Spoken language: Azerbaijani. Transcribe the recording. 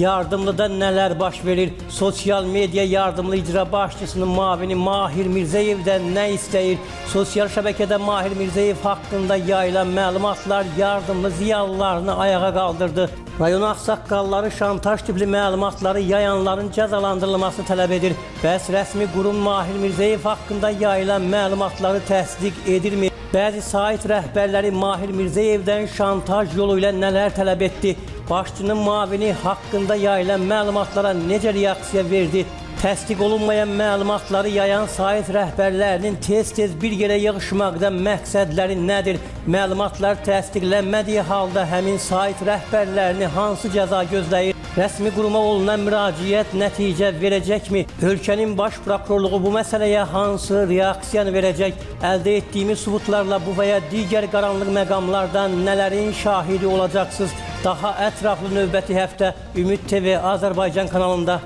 yardımlıda neler baş verir? Sosyal medya yardımlı icra başçısının mavini Mahir Mirzəyevdən ne istəyir? Sosyal şəbəkədə Mahir Mirzəyev haqqında yayılan məlumatlar yardımlı ziyalılarını ayağa kaldırdı. Rayon ağsaqqalları şantaj tipli məlumatları yayanların cəzalandırılmasını tələb edir. Bəs rəsmi qurum Mahir Mirzəyev haqqında yayılan məlumatları təsdiq edirmi? Bəzi sait rəhbərləri Mahir Mirzəyevdən şantaj yolu ilə nələr tələb etdi? Başçının mavini haqqında yayılan məlumatlara necə reaksiya verdi? Təsdiq olunmayan məlumatları yayan sait rəhbərlərinin tez-tez bir yerə yığışmaqda məqsədləri nədir? Məlumatlar təsdiqlənmədiyi halda həmin sait rəhbərlərini hansı cəza gözləyir? Rəsmi quruma olunan müraciət nəticə verəcəkmi? Ölkənin baş prokurorluğu bu məsələyə hansı reaksiyanı verəcək? Əldə etdiyimiz sübutlarla bu və ya digər qaranlıq məqamlardan nələrin şahidi olacaqsınız? Daha ətraflı növbəti həftə Ümid TV Azərbaycan kanalında